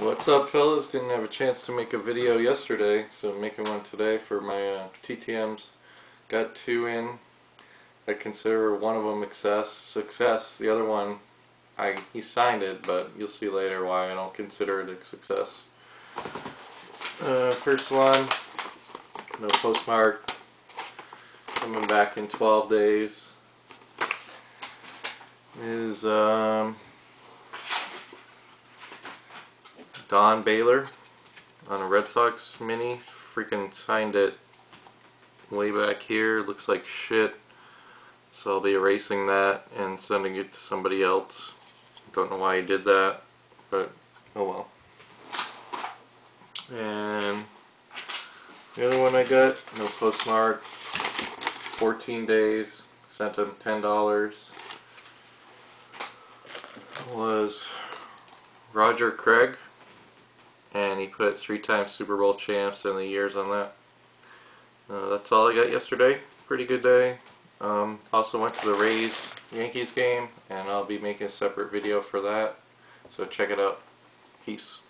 What's up fellas? Didn't have a chance to make a video yesterday, so making one today for my uh, TTMs. Got two in. I consider one of them success. Success. The other one, I he signed it, but you'll see later why I don't consider it a success. Uh, first one, no postmark. Coming back in 12 days. Is um. Don Baylor on a Red Sox mini. Freaking signed it way back here. Looks like shit. So I'll be erasing that and sending it to somebody else. Don't know why he did that, but oh well. And the other one I got, no postmark, 14 days, sent him $10. Was Roger Craig and he put three times Super Bowl champs and the years on that. Uh, that's all I got yesterday. Pretty good day. Um, also went to the Rays Yankees game and I'll be making a separate video for that. So check it out. Peace.